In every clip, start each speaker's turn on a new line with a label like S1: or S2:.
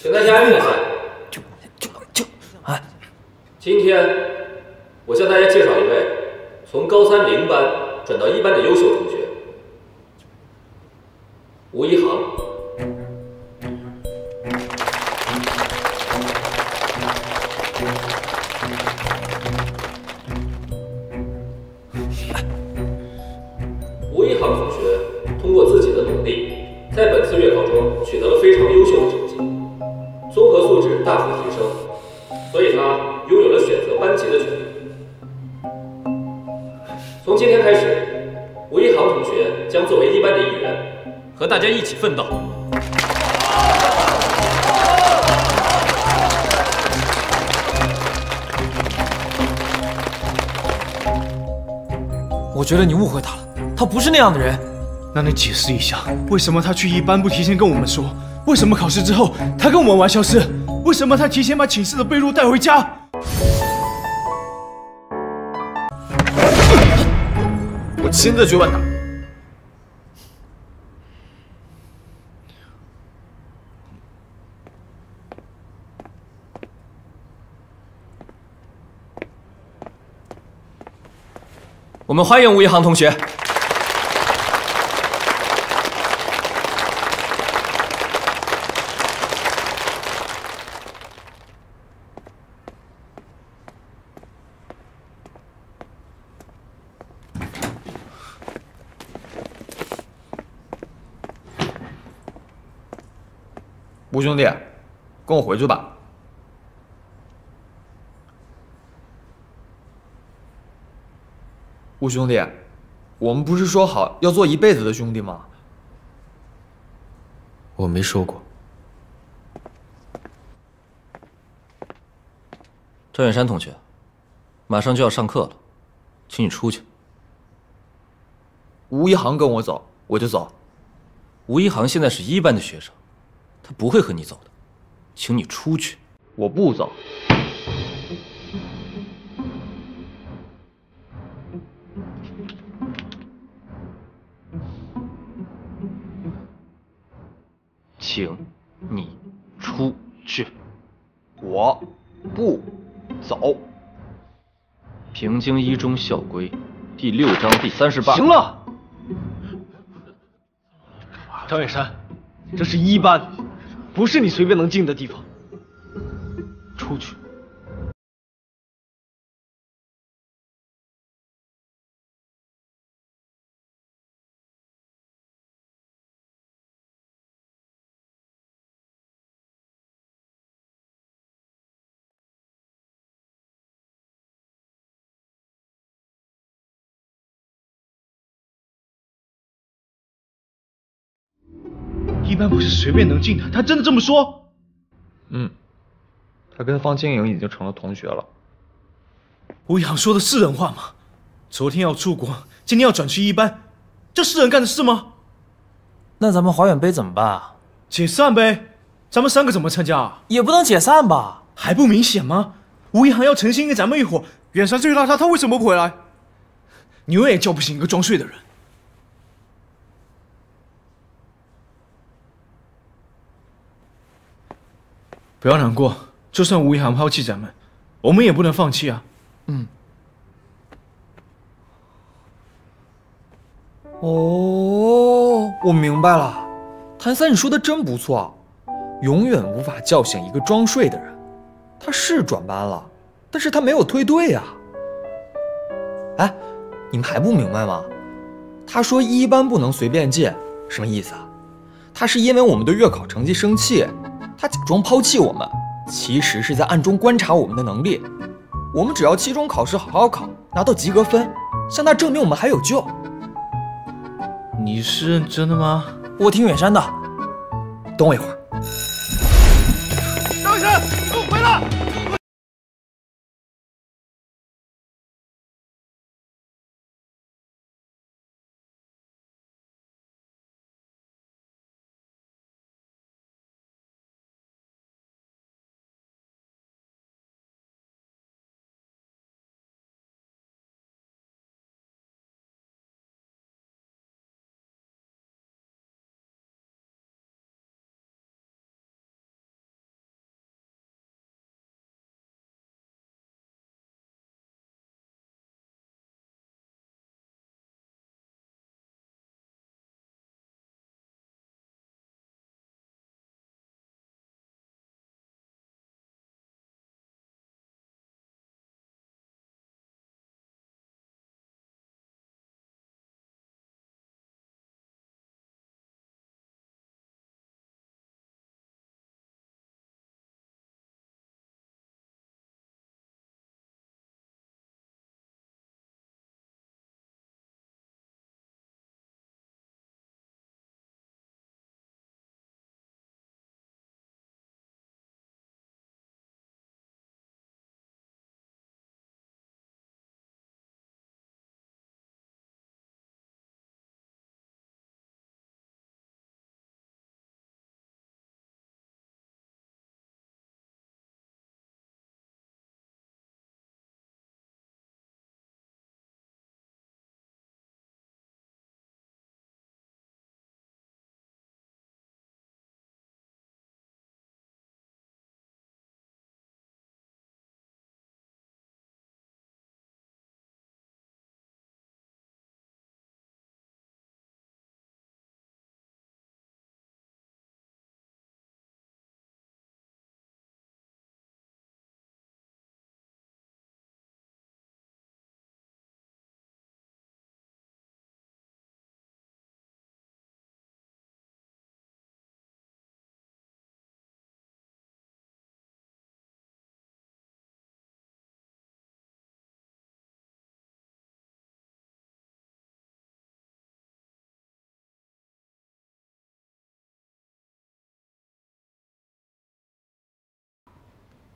S1: 请大家认下。就就就啊！今天我向大家介绍一位从高三零班转到一班的优秀同学，
S2: 觉得你误会他了，他不是那样的人。
S3: 那你解释一下，为什么他去一班不提前跟我们说？为什么考试之后他跟我们玩消失？为什么他提前把寝室的被褥带回家？
S4: 我亲自去问他。
S2: 我们欢迎吴一航同学。
S4: 吴兄弟，跟我回去吧。吴兄弟，我们不是说好要做一辈子的兄弟吗？
S2: 我没说过。赵远山同学，马上就要上课了，请你出去。
S4: 吴一航跟我走，我就走。
S2: 吴一航现在是一班的学生。他不会和你走的，请你出去。
S4: 我不走，
S2: 请你出去。
S4: 我不走。
S2: 平京一中校规第六章第三十八。
S3: 行了，张远山，这是一班。不是你随便能进的地方，出去。般不是随便能进的，他真的这么说？
S4: 嗯，他跟方清颖已经成了同学了。
S3: 吴阳说的是人话吗？昨天要出国，今天要转去一班，这是人干的事吗？
S2: 那咱们华远杯怎么办啊？
S3: 解散呗，咱们三个怎么参加啊？
S2: 也不能解散吧？
S3: 还不明显吗？吴一航要诚心跟咱们一伙，远山最拉他，他为什么不回来？你永远叫不醒一个装睡的人。不要难过，就算吴一航抛弃咱们，我们也不能放弃啊。嗯。
S4: 哦，我明白了，谭三，你说的真不错。永远无法叫醒一个装睡的人，他是转班了，但是他没有退队啊。哎，你们还不明白吗？他说一班不能随便进，什么意思啊？他是因为我们的月考成绩生气。他假装抛弃我们，其实是在暗中观察我们的能力。我们只要期中考试好好考，拿到及格分，向他证明我们还有救。
S3: 你是认真的吗？
S2: 我听远山的。
S4: 等我一会儿。
S3: 张远山，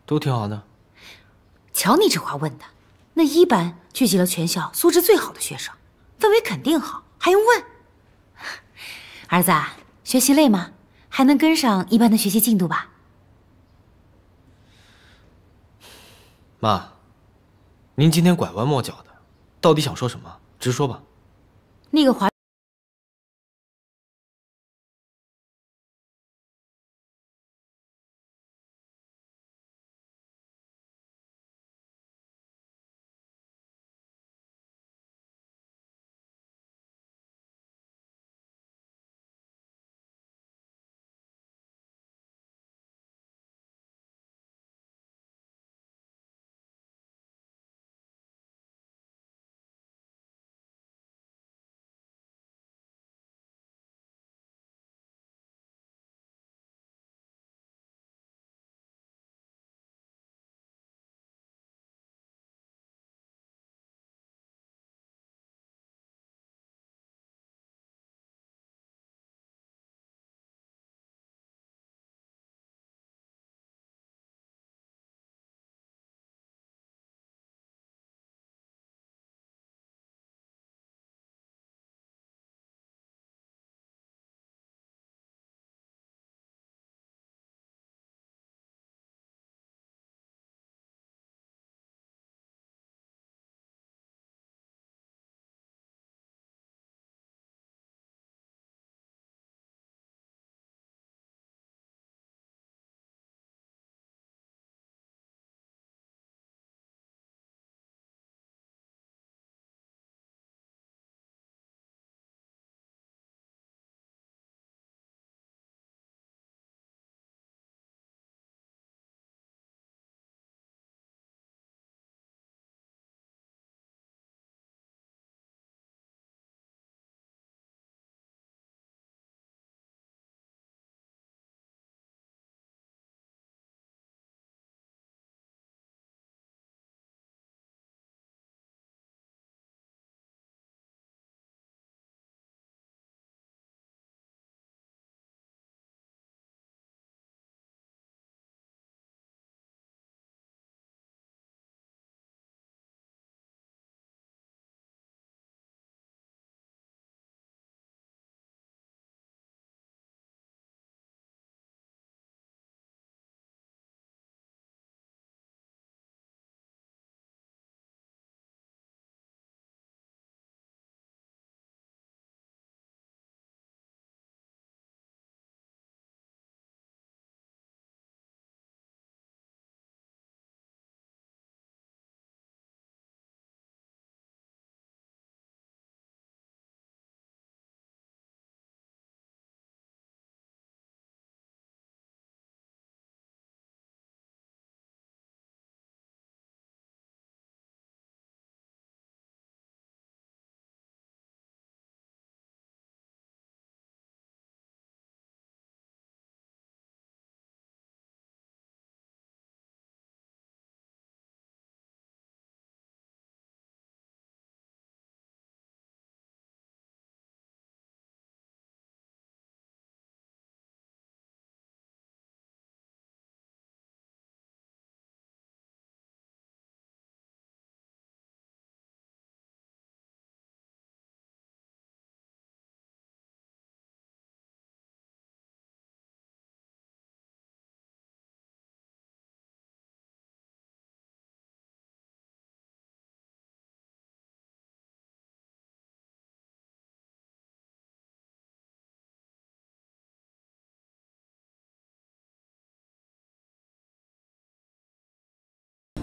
S5: 都挺好的。
S6: 瞧你这话问的，那一班聚集了全校素质最好的学生，氛围肯定好，还用问？儿子，学习累吗？还能跟上一班的学习进度吧？
S5: 妈，您今天拐弯抹角的，到底想说什么？直说吧。
S6: 那个华。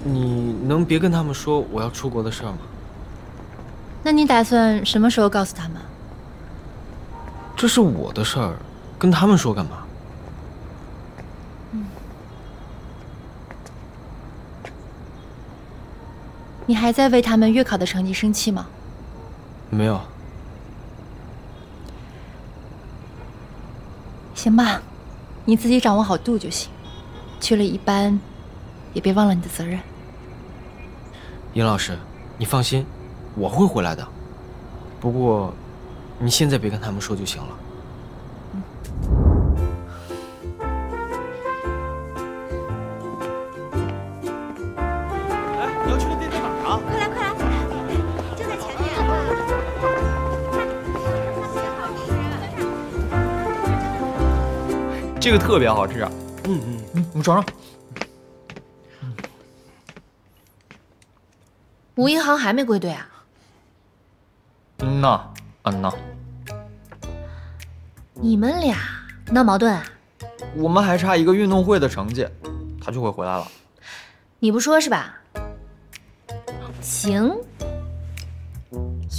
S5: 你能别跟他们说我要出国的事儿吗？
S7: 那你打算什么时候告诉他们？
S5: 这是我的事儿，跟他们说干嘛？
S7: 你还在为他们月考的成绩生气吗？
S5: 没有。
S7: 行吧，你自己掌握好度就行。去了一班，也别忘了你的责任。
S5: 尹老师你放心我会回来的。不过你现在别跟他们说就行了哎你要去的店在哪啊？快来快来就在前面
S4: 这个特别好吃
S5: 嗯嗯
S4: 嗯我们尝尝。
S8: 吴一航还没归队啊？
S4: 嗯呐，嗯呐，
S8: 你们俩闹矛盾啊？
S4: 我们还差一个运动会的成绩，他就会回来了。
S8: 你不说是吧？行，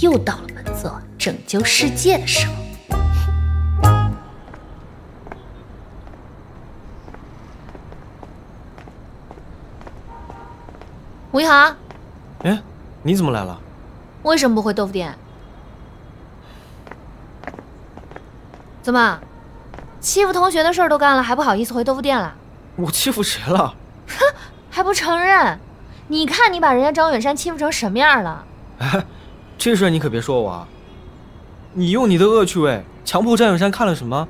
S8: 又到了本座拯救世界的时候。吴一航，
S5: 哎，你怎么来了？
S8: 为什么不回豆腐店？怎么，欺负同学的事儿都干了，还不好意思回豆腐店了？
S5: 我欺负谁了？
S8: 哼，还不承认？你看你把人家张远山欺负成什么样了？
S5: 哎，这事你可别说我啊！你用你的恶趣味强迫张远山看了什么？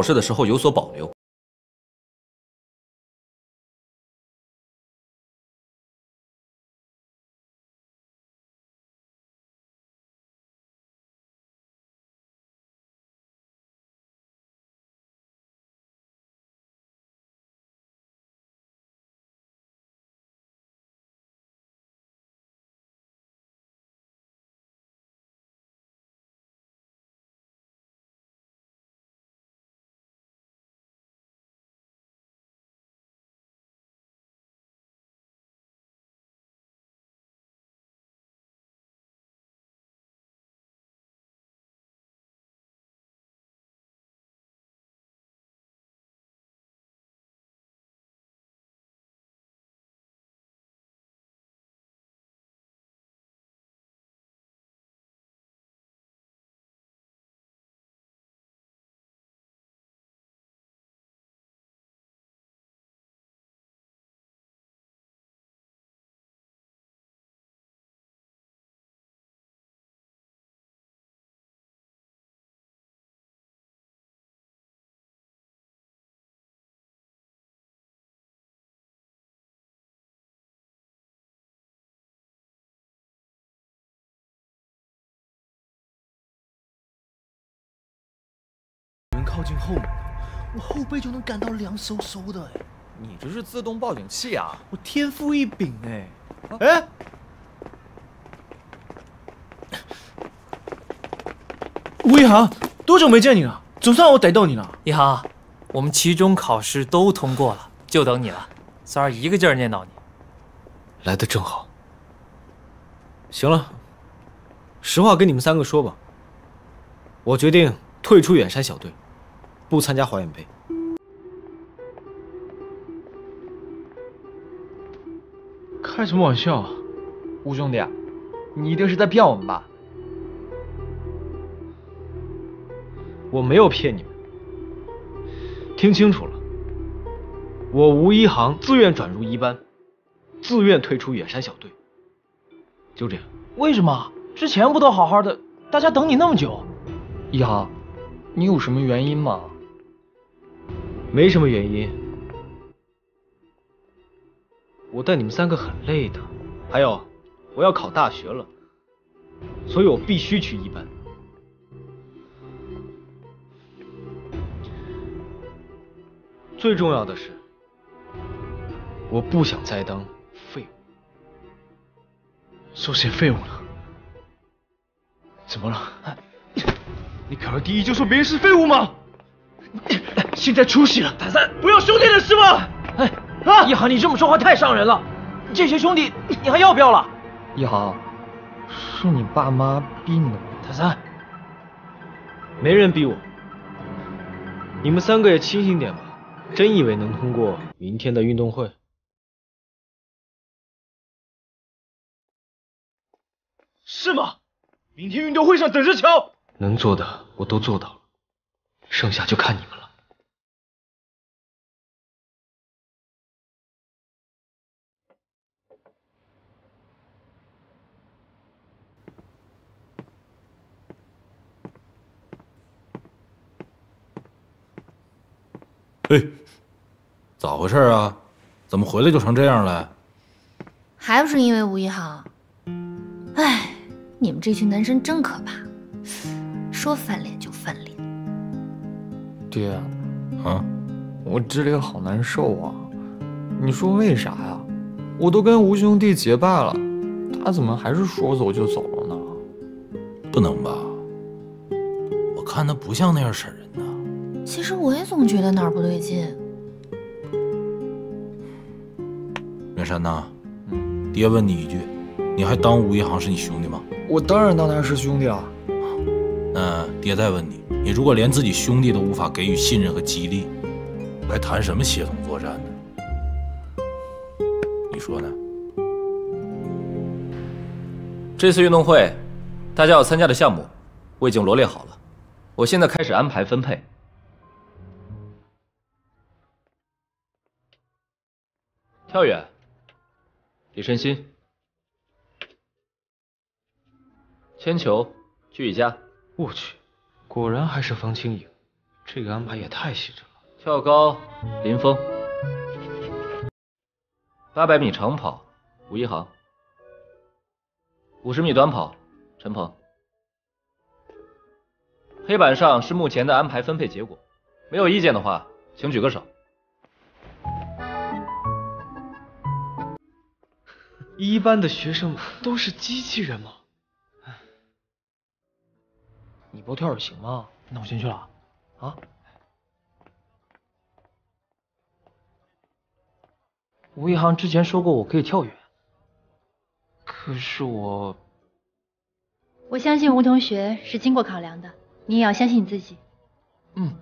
S1: 考试的时候有所保留。
S3: 靠近后门，我后背就能感到凉飕飕的哎。
S4: 你这是自动报警器啊！
S3: 我天赋异禀哎！哎，吴一航，多久没见你了？总算我逮到你了。
S9: 一航，我们期中考试都通过了，就等你了。三儿一个劲儿念叨你，
S5: 来的正好。行了，实话跟你们三个说吧，我决定退出远山小队，不参加华远杯。
S3: 开什么玩笑？
S4: 吴兄弟，你一定是在骗我们吧？
S5: 我没有骗你们，听清楚了，我吴一航自愿转入一班，自愿退出远山小队，就这样。
S3: 为什么？之前不都好好的？大家等你那么久。
S4: 一航，你有什么原因吗？
S5: 没什么原因。我带你们三个很累的，还有我要考大学了，所以我必须去一班。最重要的是，我不想再当废物。
S3: 说谁废物了？怎么了？你考了第一就说别人是废物吗？现在出息了，大三，不要兄弟的事吗？哎，啊
S2: 一航，你这么说话太伤人了。这些兄弟，你还要不要了？
S4: 一航，是你爸妈逼你的吗？
S2: 大三，没人逼我。你们三个也清醒点吧，真以为能通过明天的运动会？
S3: 是吗？明天运动会上等着瞧。
S2: 能做的我都做到了，剩下就看你们了。
S10: 回事啊？怎么回来就成这样了？
S8: 还不是因为吴一航。哎，你们这群男生真可怕，说翻脸就翻脸。
S4: 爹，
S10: 啊，
S4: 我这里好难受啊！你说为啥呀？我都跟吴兄弟结拜了，他怎么还是说走就走了呢？
S10: 不能吧？我看他不像那样婶人呢。
S8: 其实我也总觉得哪儿不对劲。
S10: 山呐，爹问你一句，你还当吴一航是你兄弟吗？
S4: 我当然当他是兄弟啊。
S10: 那爹再问你，你如果连自己兄弟都无法给予信任和激励，还谈什么协同作战呢？你说呢？
S1: 这次运动会，大家要参加的项目，我已经罗列好了。我现在开始安排分配。跳远，李晨曦；铅球，居雨佳。
S2: 我去，果然还是方清颖，这个安排也太细致了。
S1: 跳高，林峰；八百米长跑，吴一航；五十米短跑，陈鹏。黑板上是目前的安排分配结果，没有意见的话，请举个手。
S2: 一班的学生都是机器人吗？你不跳远行吗？那我先去了。啊？吴一航之前说过我可以跳远，可是我……
S7: 我相信吴同学是经过考量的，你也要相信你自己。
S2: 嗯，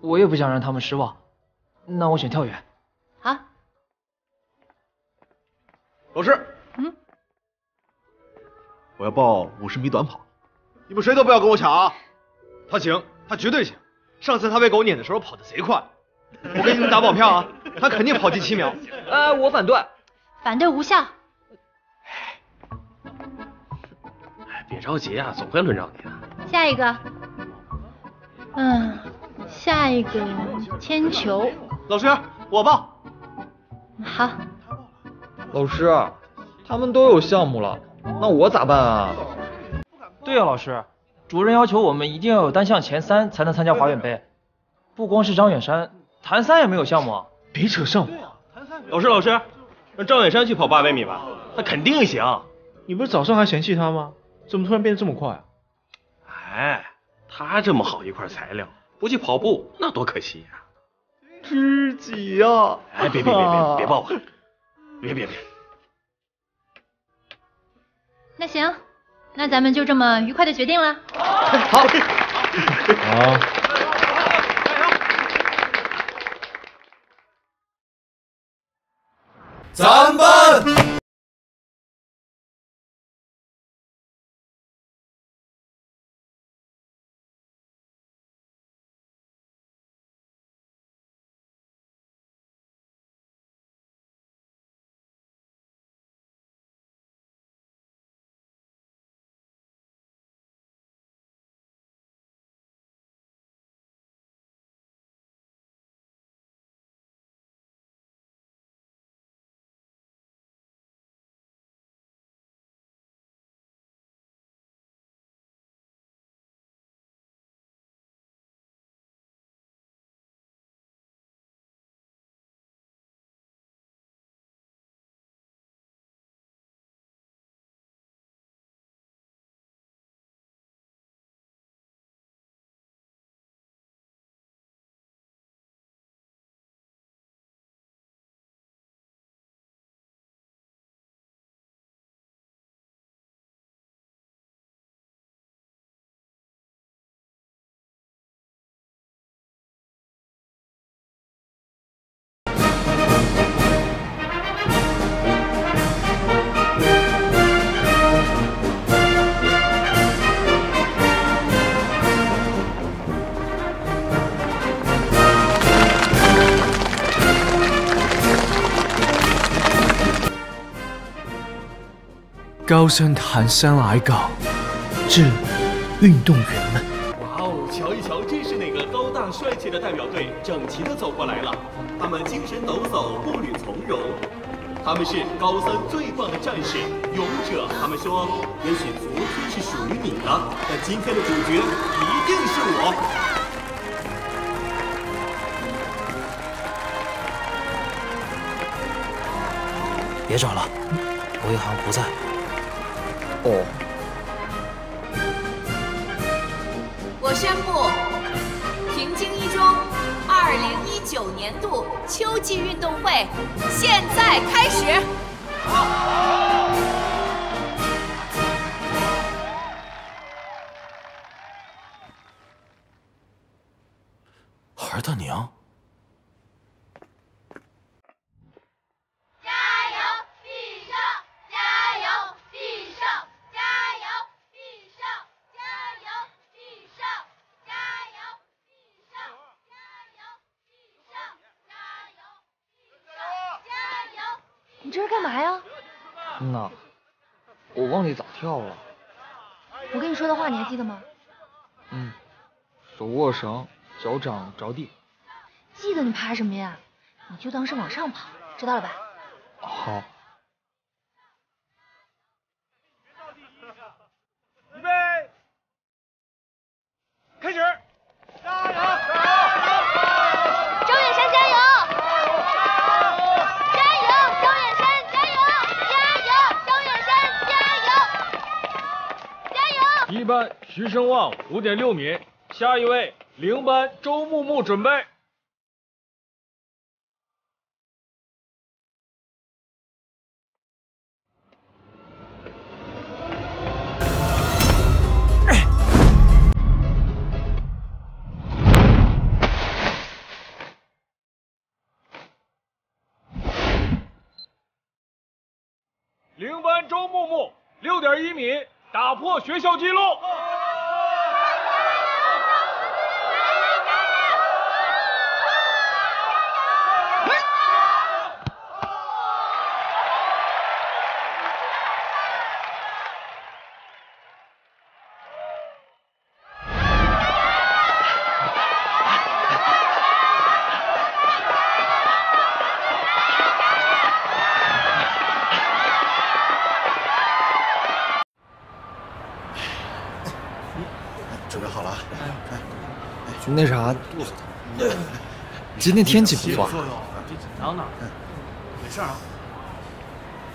S2: 我也不想让他们失望。那我选跳远。
S11: 老师，
S7: 嗯，
S11: 我要报五十米短跑，你们谁都不要跟我抢啊！
S3: 他行，他绝对行。上次他被狗撵的时候跑得贼快，我给你们打保票啊，他肯定跑进七秒。
S2: 呃，我反对，
S7: 反对无效。
S12: 哎，别着急啊，总会轮着你的。
S7: 下一个，嗯，下一个铅球。
S3: 老师，我报。
S7: 好。
S4: 老师，他们都有项目了，那我咋办啊？
S2: 对啊，老师，主任要求我们一定要有单项前三才能参加华远杯。不光是张远山，谭三也没有项目。
S3: 别扯项目。
S12: 老师，老师，让张远山去跑八百米吧，他肯定行。
S3: 你不是早上还嫌弃他吗？怎么突然变得这么快啊？
S12: 哎，他这么好一块材料，不去跑步那多可惜呀！
S3: 知己呀！
S12: 哎，别别别别别抱我！别别别！
S7: 那行，那咱们就这么愉快的决定了。
S4: 好。
S3: 好。
S10: 咱班。
S3: 高山谈山来稿，致运动员们。
S13: 哇哦，瞧一瞧，这是哪个高大帅气的代表队，整齐的走过来了。他们精神抖擞，步履从容。他们是高三最棒的战士，勇者。他们说，也许昨天是属于你的，但今天的主角一定是我。
S5: 别找了，罗一航不在。
S4: 哦，
S14: 我宣布，平津一中二零一九年度秋季运动会现在开始。
S10: 孩儿他娘！
S8: 这是干嘛呀？
S4: 嗯呐，我忘记咋跳了。
S8: 我跟你说的话你还记得吗？
S4: 嗯，手握绳，脚掌着地。
S8: 记得你怕什么呀？你就当是往上跑，知道了吧？
S4: 好。
S13: 预备，开始！加油！
S8: 周远山加油！加油，周远山加油！加油，周远山加油！加油！
S15: 班徐声旺五点六米，下一位零班周木木准备。破学校记录。
S4: 那啥，今天天气不错。
S13: 别紧张呢，
S16: 没事啊。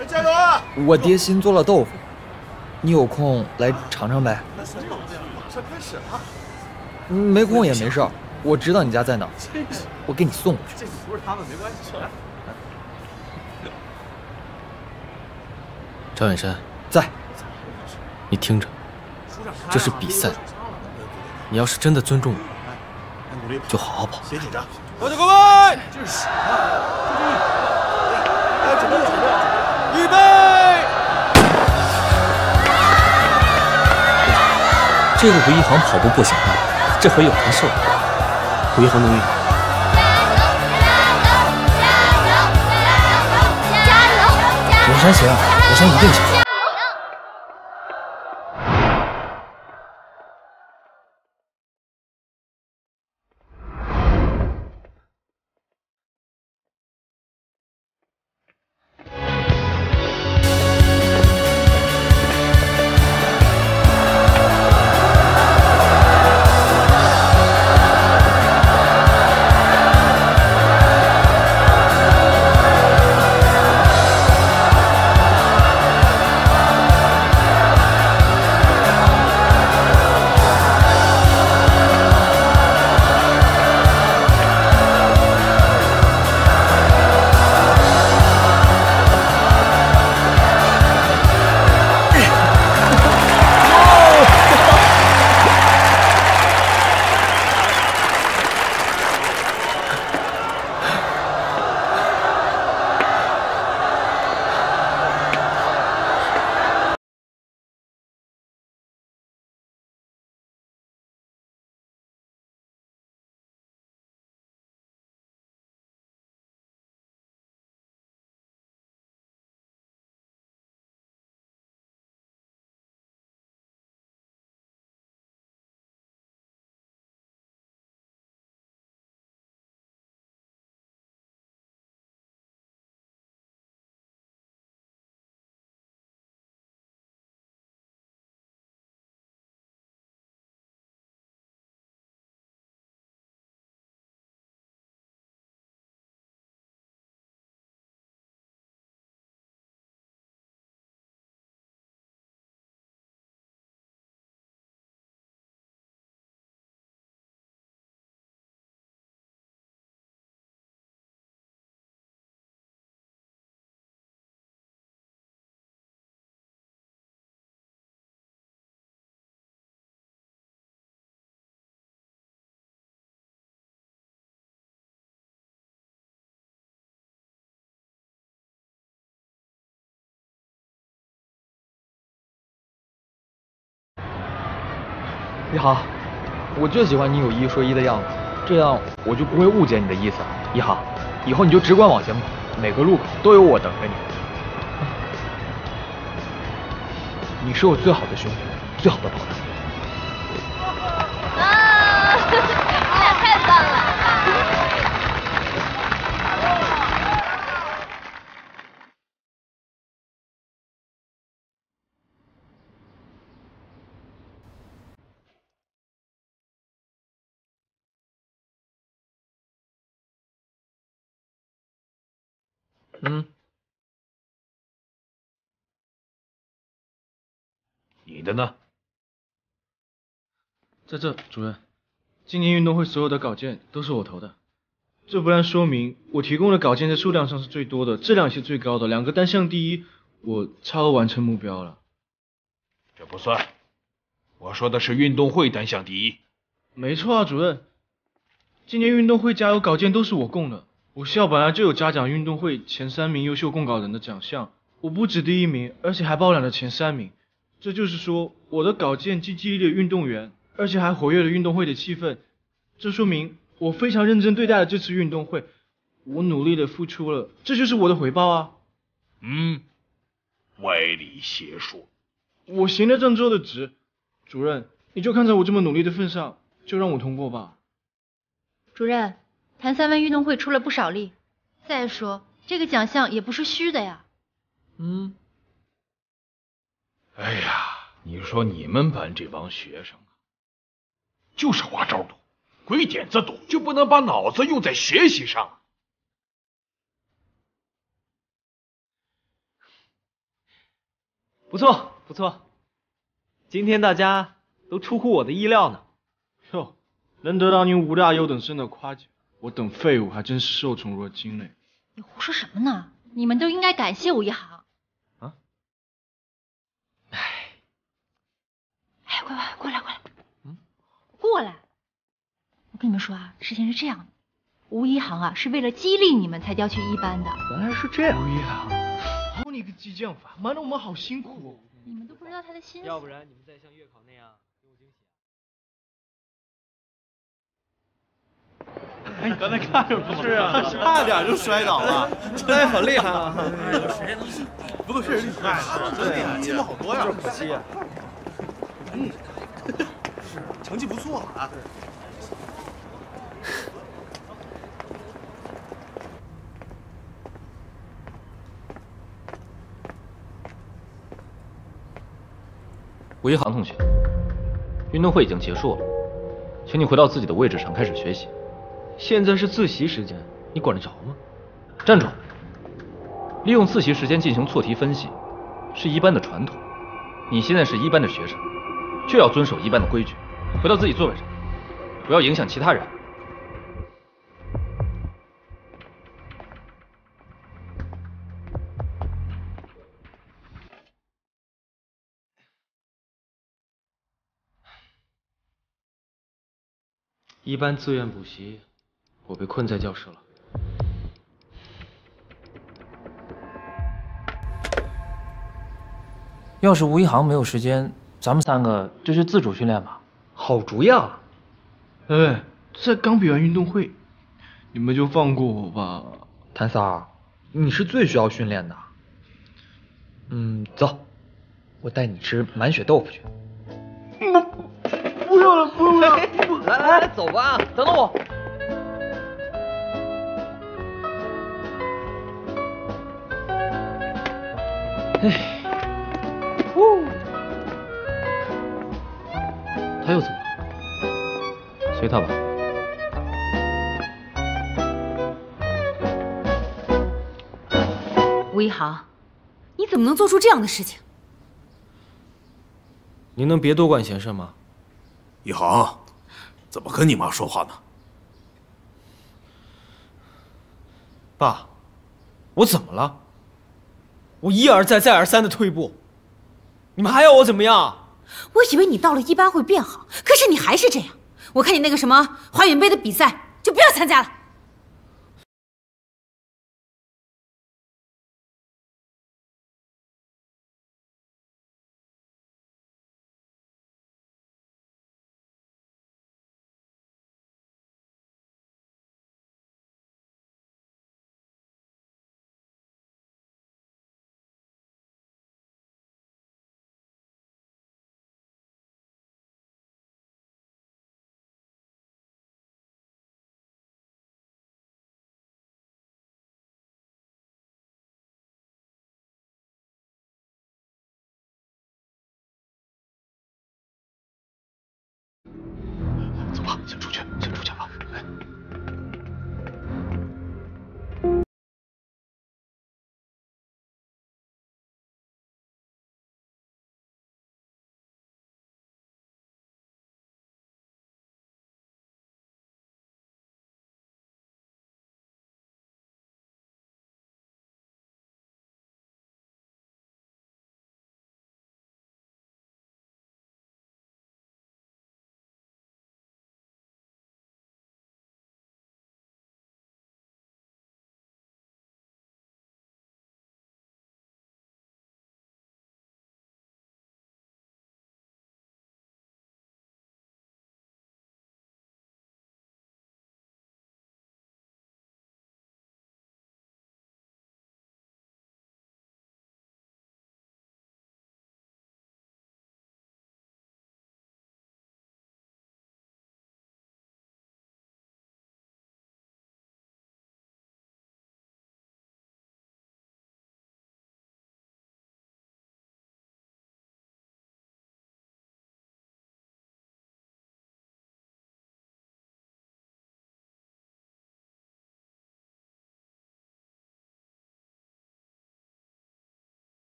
S16: 哎，加油啊！
S4: 我爹新做了豆腐，你有空来尝尝呗。
S16: 那什么呀？马上开始了。
S4: 嗯没空也没事儿，我知道你家在哪，我给你送过去。
S16: 这个不是他们没关系。来，
S5: 张远山
S4: 在，
S5: 你听着，这是比赛，你要是真的尊重我，就好好跑。
S16: 别紧张。
S13: 高级各位，
S16: 这是什么？哎，准备准备，
S13: 预备。
S1: 这个吴一航跑步不行啊，这回有难受。
S5: 吴一航能赢。远山行，远山一定行。
S4: 一航，我就喜欢你有一说一的样子，这样我就不会误解你的意思了。一航，以后你就只管往前跑，每个路口都有我等着你。你是我最好的兄弟，最好的朋友。
S8: 啊，你俩太棒了！
S5: 嗯，
S10: 你的呢？
S3: 在这，主任，今年运动会所有的稿件都是我投的，这不但说明我提供的稿件在数量上是最多的，质量也是最高的，两个单项第一，我超额完成目标了。
S10: 这不算，我说的是运动会单项第一。
S3: 没错啊，主任，今年运动会加油稿件都是我供的，我校本来就有嘉奖运动会前三名优秀供稿人的奖项，我不止第一名，而且还包揽了前三名。这就是说，我的稿件既激励了运动员，而且还活跃了运动会的气氛。这说明我非常认真对待了这次运动会，我努力的付出了，这就是我的回报啊！
S10: 嗯，歪理邪说。
S3: 我行得正，坐得直。主任，你就看在我这么努力的份上，就让我通过吧。
S7: 主任，谭三湾运动会出了不少力，再说这个奖项也不是虚的呀。
S4: 嗯。
S10: 哎呀，你说你们班这帮学生啊，就是花招多，鬼点子多，就不能把脑子用在学习上？
S5: 不错，不错，今天大家都出乎我的意料呢。
S3: 哟，能得到您吴大优等生的夸奖，我等废物还真是受宠若惊嘞。
S7: 你胡说什么呢？你们都应该感谢吴一航。
S5: 啊？
S7: 哎，哎，快快过来过来，嗯，过来。我跟你们说啊，事情是这样的，吴一航啊是为了激励你们才调去一班的。
S5: 原来是这样。
S3: 吴一航，好你个激将法，瞒得我们好辛苦哦。
S7: 你们都不知道他的心思。
S5: 要不然你们再像月考那样给我惊喜。
S17: 哎，刚才看着不
S5: 是啊，
S17: 差点就摔倒了，
S5: 他也很厉害啊。
S17: 谁能？不过确实厉害，真厉害，进步好多呀。
S5: 可惜啊。
S17: 嗯，成绩不错啊。
S1: 吴一航同学，运动会已经结束了，请你回到自己的位置上开始学习。
S5: 现在是自习时间，你管得着吗？
S1: 站住！利用自习时间进行错题分析，是一班的传统。你现在是一班的学生，就要遵守一班的规矩。回到自己座位上，不要影响其他人。
S5: 一班自愿补习，我被困在教室了。
S2: 要是吴一航没有时间，咱们三个就去自主训练吧。
S4: 好主意啊！
S3: 哎，这刚比完运动会，你们就放过我吧。
S4: 谭三儿，你是最需要训练的。嗯，走，我带你吃满血豆腐去。
S3: 不要了，不用了！
S4: 来来来，走吧，等等我。
S1: 哎，呼，他又怎么了？随他吧。
S6: 吴一航，你怎么能做出这样的事情？
S9: 您能别多管闲事吗？
S18: 一航，怎么跟你妈说话呢？
S9: 爸，我怎么了？我一而再、再而三的退步，你们还要我怎么样？
S6: 我以为你到了一班会变好，可是你还是这样。我看你那个什么华远杯的比赛就不要参加了。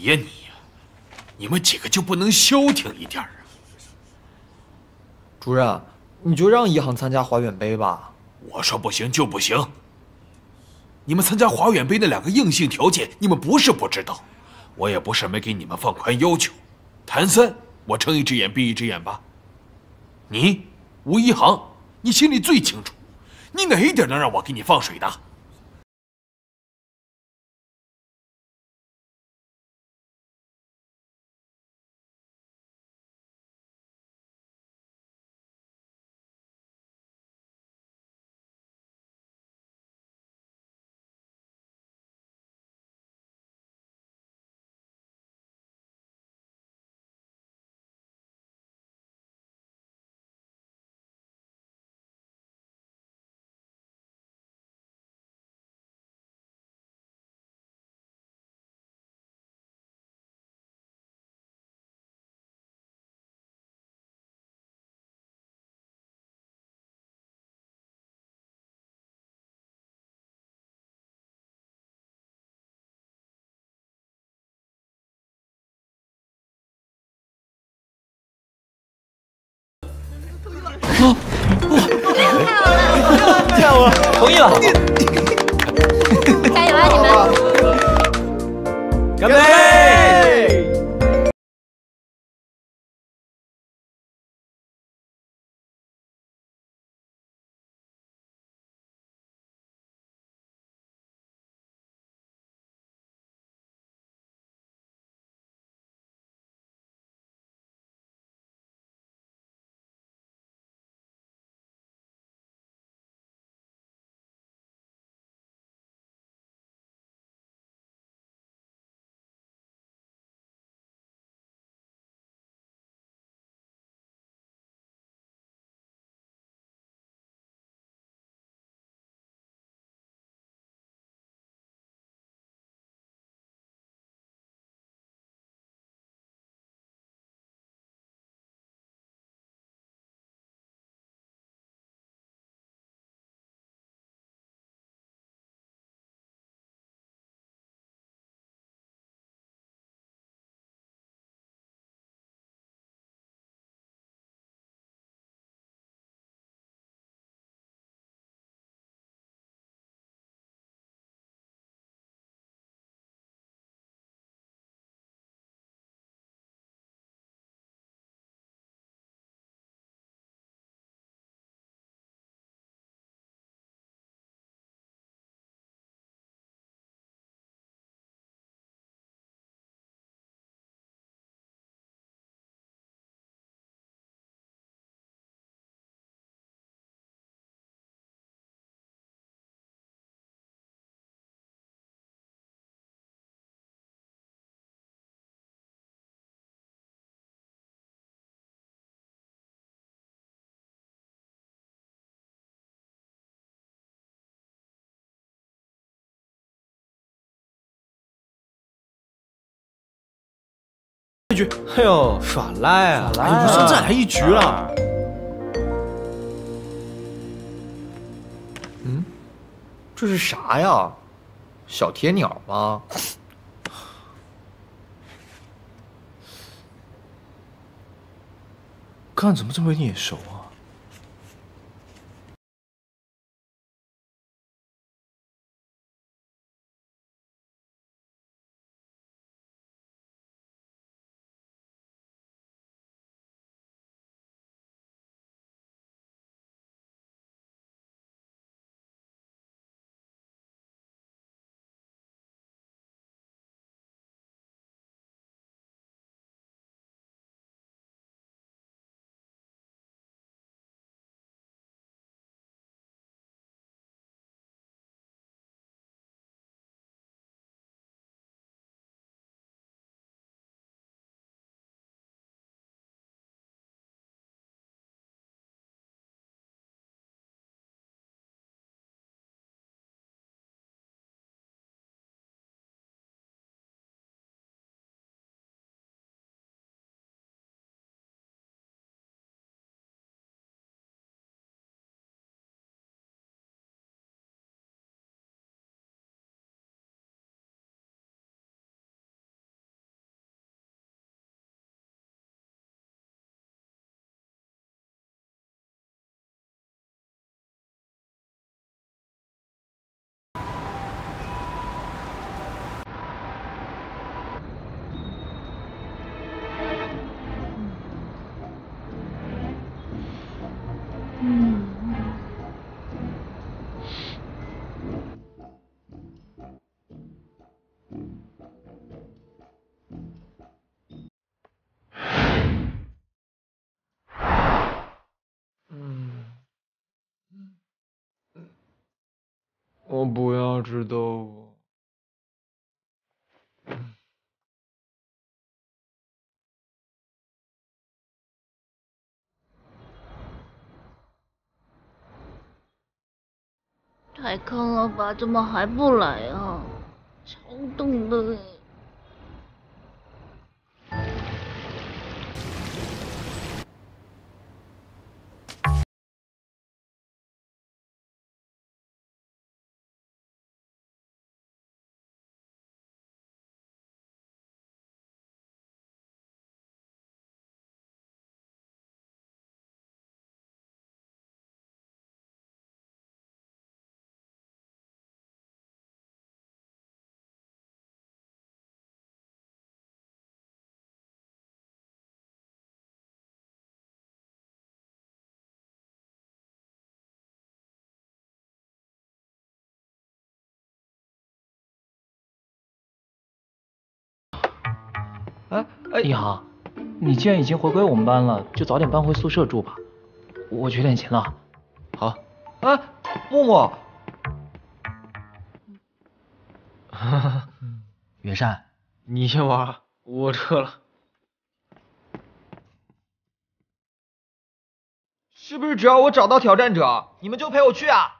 S10: 你呀你呀，你们几个就不能消停一点啊？
S4: 主任，你就让一航参加华远杯吧。
S10: 我说不行就不行。你们参加华远杯那两个硬性条件，你们不是不知道，我也不是没给你们放宽要求。谭三，我睁一只眼闭一只眼吧。你，吴一航，你心里最清楚，你哪一点能让我给你放水的？
S9: 定。
S3: 一局，
S9: 哎呦，耍赖啊！
S3: 哎，不是再来一局了。
S4: 嗯，这是啥呀？小铁鸟吗？
S3: 看怎么这么眼熟啊？我不要吃豆腐。
S19: 太坑了吧？怎么还不来啊？超冻的哎！
S2: 一航，你既然已经回归我们班了，就早点搬回宿舍住吧。我去练琴了。
S3: 好。
S4: 哎，木木。哈哈。
S2: 远山，
S3: 你先玩，我撤了。
S4: 是不是只要我找到挑战者，你们就陪我去啊？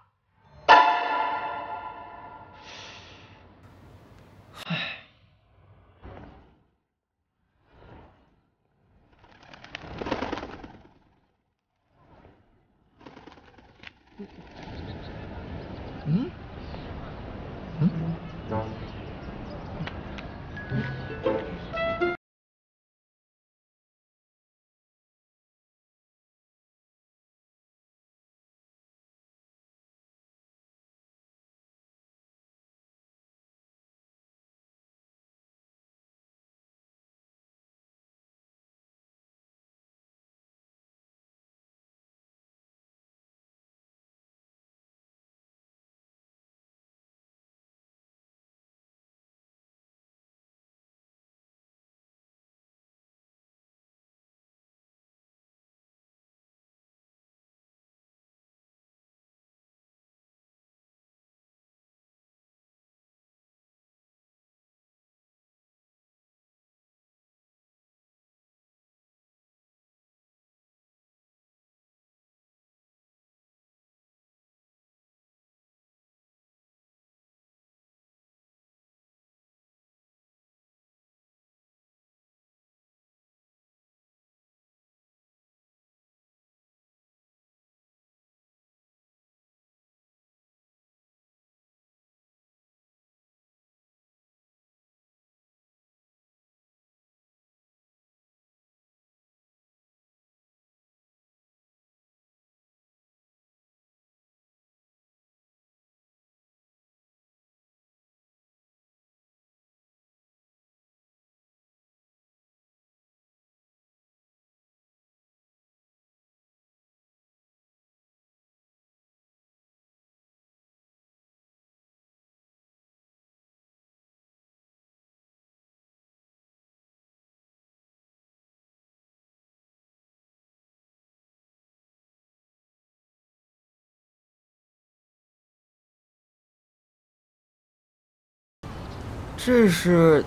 S4: 这是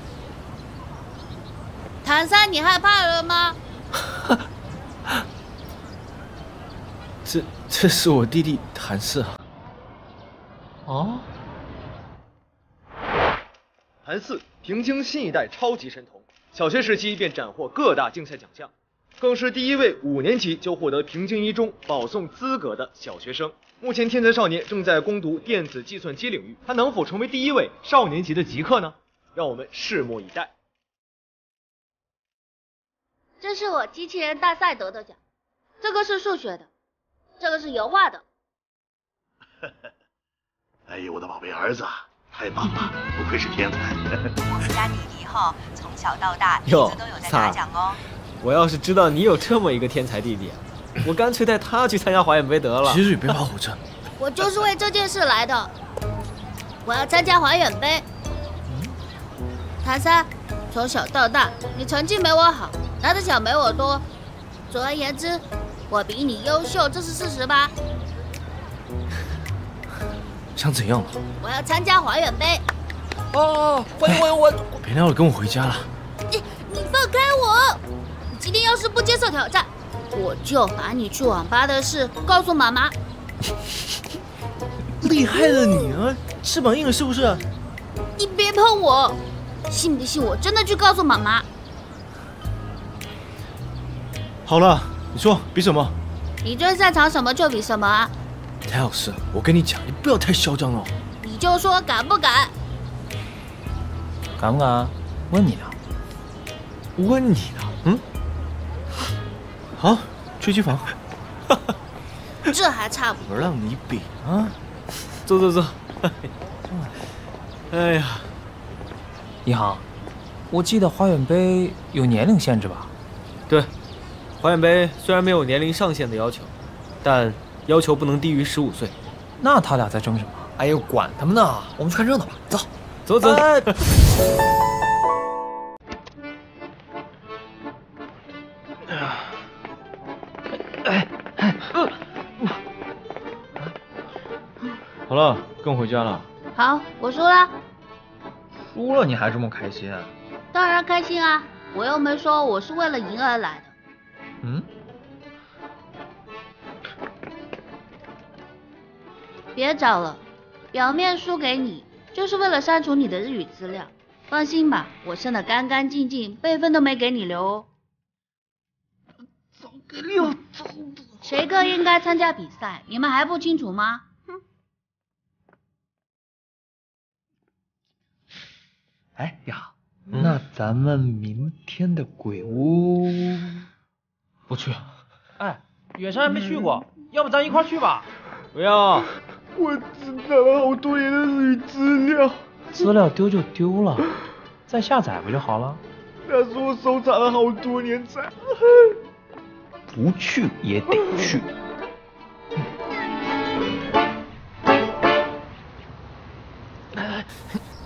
S19: 谭三，你害怕了吗？
S3: 这这是我弟弟谭四啊。
S2: 哦。
S11: 谭四，平津新一代超级神童，小学时期便斩获各大竞赛奖项，更是第一位五年级就获得平津一中保送资格的小学生。目前天才少年正在攻读电子计算机领域，他能否成为第一位少年级的极客呢？让我们拭目以待。
S19: 这是我机器人大赛得的奖，这个是数学的，这个是油画的。
S18: 哎呦，我的宝贝儿子，太棒了，不愧是天才。
S20: 我们家弟弟哈，从小到大一直都有在拿奖哦。
S5: 我要是知道你有这么一个天才弟弟，我干脆带他去参加华远杯得了。
S3: 其实别跑火车。
S19: 我就是为这件事来的，我要参加华远杯。谭三，从小到大你成绩没我好，拿的奖没我多，总而言之，我比你优秀，这是事实吧？
S3: 想怎样了？
S19: 我要参加华远杯。
S4: 哦，欢迎欢迎我！
S3: 别闹了，跟我回家了。
S19: 你你放开我！你今天要是不接受挑战，我就把你去网吧的事告诉妈妈。
S3: 厉害了你啊！翅膀硬了是不是？
S19: 你别碰我！信不信我真的去告诉妈妈？
S3: 好了，你说比什么？
S19: 你最擅长什么就比什么啊！
S3: 谭老师，我跟你讲，你不要太嚣张了。
S19: 你就说敢不敢？
S2: 敢不敢？问你呢。
S3: 问你呢？嗯。好，吹机房。
S19: 这还差不
S3: 多。我让你比啊！走走走。哎呀，
S2: 一航，我记得花远杯有年龄限制吧？
S9: 对，花远杯虽然没有年龄上限的要求，但要求不能低于十五岁。
S2: 那他俩在争什么？
S4: 哎呦，管他们呢！我们去看热闹吧。走，
S9: 走走。
S3: 哎 好了，跟我回家了。
S19: 好，我输了。
S1: 输了你还这么开心？
S19: 当然开心啊！我又没说我是为了赢而来的。
S1: 嗯？
S19: 别找了，表面输给你，就是为了删除你的日语资料。放心吧，我删的干干净净，备份都没给你留哦。
S3: 早给溜走！
S19: 谁更应该参加比赛？你们还不清楚吗？
S4: 哎呀，那咱们明天的鬼屋
S3: 不去。
S2: 哎，远山还没去过，要不咱一块去吧？
S9: 不要。
S3: 我只攒了好多年的日语资料。
S2: 资料丢就丢了，再下载不就好了？
S3: 那是我收藏了好多年才。
S4: 不去也得去。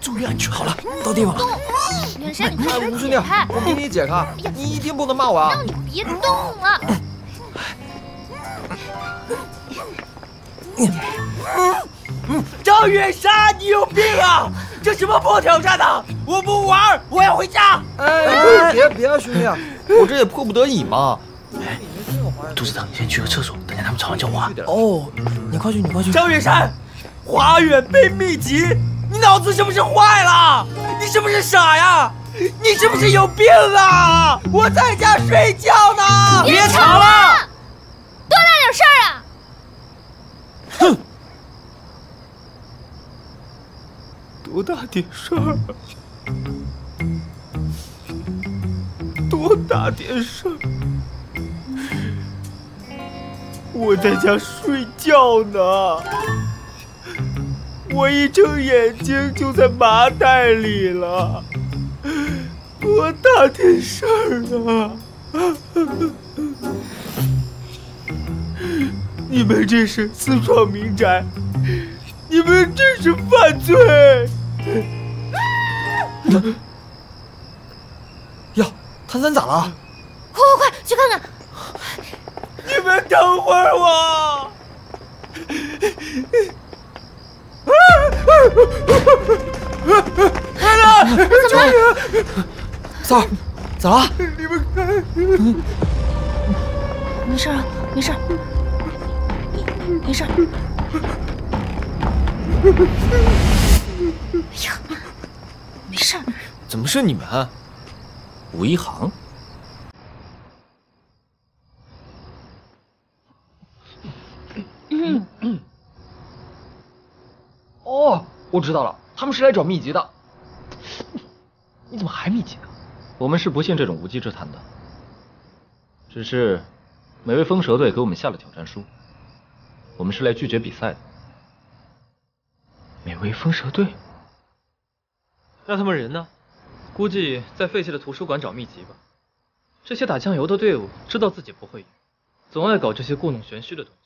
S4: 哎，注意安全。好了，到地方了。
S19: 远山，你
S4: 快吴兄弟，我给你解开，你一定不能骂我啊！
S19: 让你别动了。
S21: 张远山，你有病啊！这什么破挑战呢？我不玩，我要回家。
S4: 哎，别别啊，兄弟，我这也迫不得已嘛。
S3: 哎，肚子疼，先去个厕所，等下他们吵完叫我啊。
S4: 哦，你快去，你快去。
S21: 张远山，华远杯秘籍，你脑子是不是坏了？你是不是傻呀？你是不是有病啊？我在家睡觉呢。
S19: 别吵了，多大点事儿啊！
S3: 哼，多大点事儿？多大点事儿？我在家睡觉呢，我一睁眼睛就在麻袋里了，多大点事儿啊！你们这是私闯民宅，你们这是犯罪！
S4: 呀，唐三咋了？
S19: 快快快，去看看！
S21: 你们等会儿我。
S4: 来了，救命！三儿，咋了？
S3: 你们看，
S6: 没事啊，没事，没事。哎呀，没事。
S9: 怎么是你们？
S1: 吴一航。
S6: 嗯嗯。
S1: 哦，我知道了，他们是来找秘籍的。你怎么还秘籍呢？我们是不信这种无稽之谈的。只是，美味风蛇队给我们下了挑战书，我们是来拒绝比赛的。
S3: 美味风蛇队？
S9: 那他们人呢？
S1: 估计在废弃的图书馆找秘籍吧。这些打酱油的队伍知道自己不会赢，总爱搞这些故弄玄虚的东西。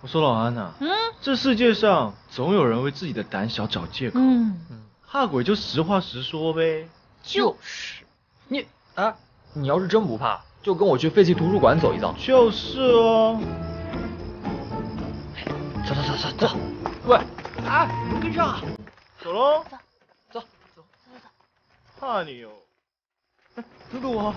S3: 我说老安呐，
S6: 嗯，
S3: 这世界上总有人为自己的胆小找借口。
S6: 嗯
S3: 嗯，怕鬼就实话实说呗。
S6: 就是。
S1: 你啊，你要是真不怕，就跟我去废弃图书馆走一遭。
S3: 就是哦。
S1: 走走走走走。
S3: 喂，哎，你们跟上啊！走喽，
S7: 走，
S3: 走，走，走，走，怕你哟！哎，等等我。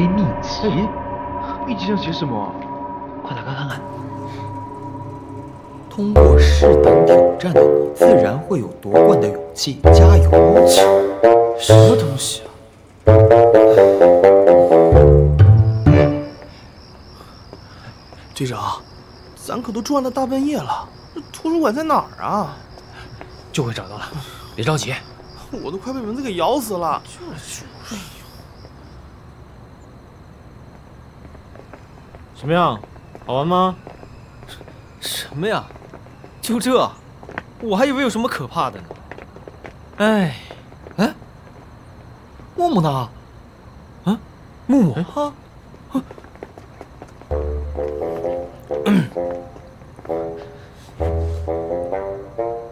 S1: 秘籍，
S3: 秘籍上写什么？
S1: 快打开看看。
S4: 通过适当挑战的你，自然会有夺冠的勇气。加油！
S3: 什么东西啊？
S17: 队长，咱可都转了大半夜了，这图书馆在哪儿啊？
S1: 就会找到了，别着急。
S17: 我都快被蚊子给咬死了。
S3: 就是，哎呦，
S9: 怎么样，好玩吗？
S5: 什么呀？就这？我还以为有什么可怕的呢。哎，
S4: 哎，木木呢？
S5: 啊，木木
S17: 啊，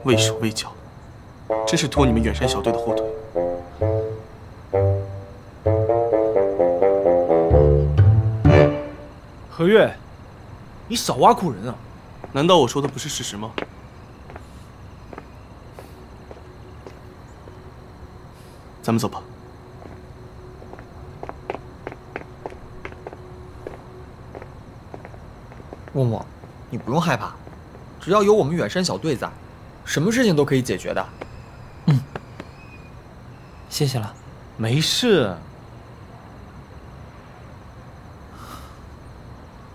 S17: 畏手畏脚，真是拖你们远山小队的后腿。
S9: 何月，你少挖苦人啊！
S17: 难道我说的不是事实吗？咱们走吧。
S4: 默默，你不用害怕，只要有我们远山小队在，什么事情都可以解决的。
S5: 嗯谢谢了。
S9: 没事。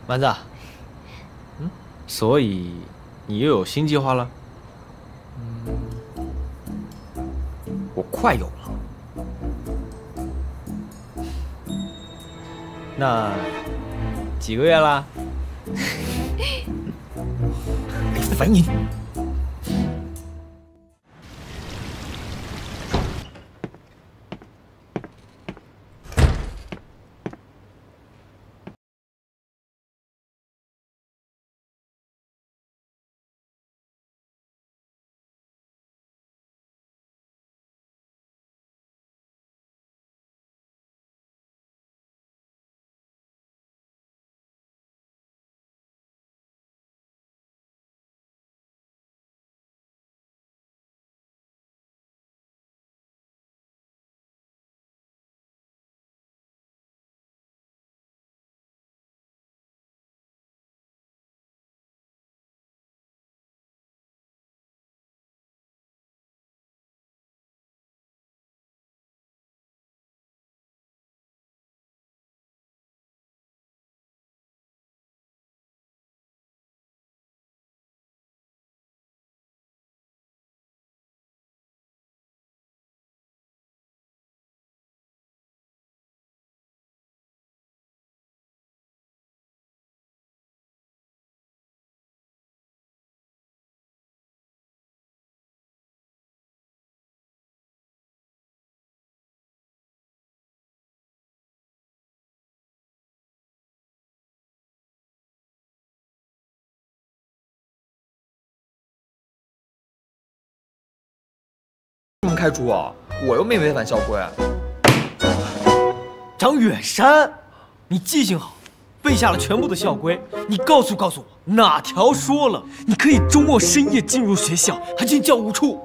S9: 丸子，嗯，所以你又有新计划了？
S4: 我快有了。
S5: 那几个月啦？
S4: 哎，烦你！开除啊？我又没违反校规。
S5: 张远山，你记性好，背下了全部的校规。你告诉告诉我，哪条说了你可以周末深夜进入学校，还进教务处？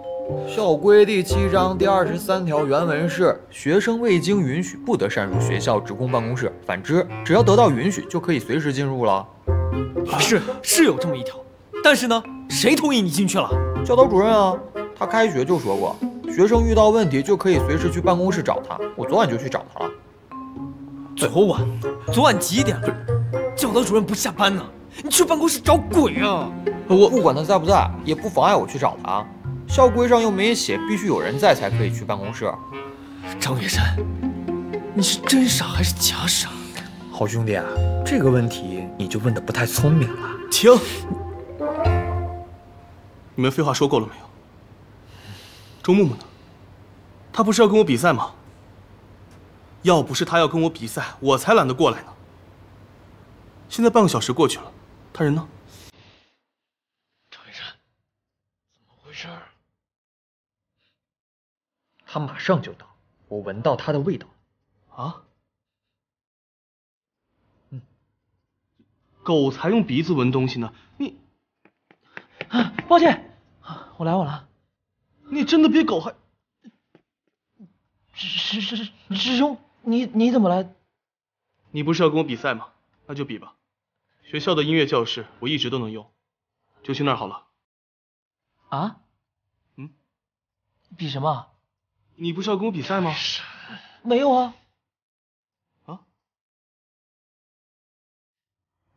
S4: 校规第七章第二十三条原文是：学生未经允许不得擅入学校职工办公室。反之，只要得到允许，就可以随时进入了。
S5: 是是有这么一条，但是呢，谁同意你进去了？
S4: 教导主任啊，他开学就说过，学生遇到问题就可以随时去办公室找他。我昨晚就去找他了。
S5: 昨晚，昨晚几点了？教导主任不下班呢，你去办公室找鬼啊！
S4: 我不管他在不在，也不妨碍我去找他。校规上又没写必须有人在才可以去办公室。
S5: 张月山，你是真傻还是假傻？
S4: 好兄弟啊，这个问题你就问的不太聪明了。
S5: 停！
S17: 你们废话说够了没有？周木木呢？他不是要跟我比赛吗？要不是他要跟我比赛，我才懒得过来呢。现在半个小时过去了，他人呢？
S5: 张远山，怎么回事？
S4: 他马上就到，我闻到他的味道。
S17: 啊？嗯，狗才用鼻子闻东西呢。你，
S2: 啊，抱歉，我来晚了。
S17: 你真的比狗还……
S2: 师师师师兄。你你怎么来？
S17: 你不是要跟我比赛吗？那就比吧。学校的音乐教室我一直都能用，就去那儿好了。
S2: 啊？
S17: 嗯？
S2: 比什么？
S17: 你不是要跟我比赛吗？
S2: 没有啊。
S17: 啊？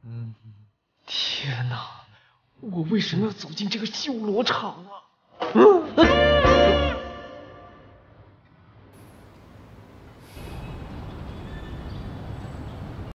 S2: 嗯。天哪！我为什么要走进这个修罗场啊？Uh.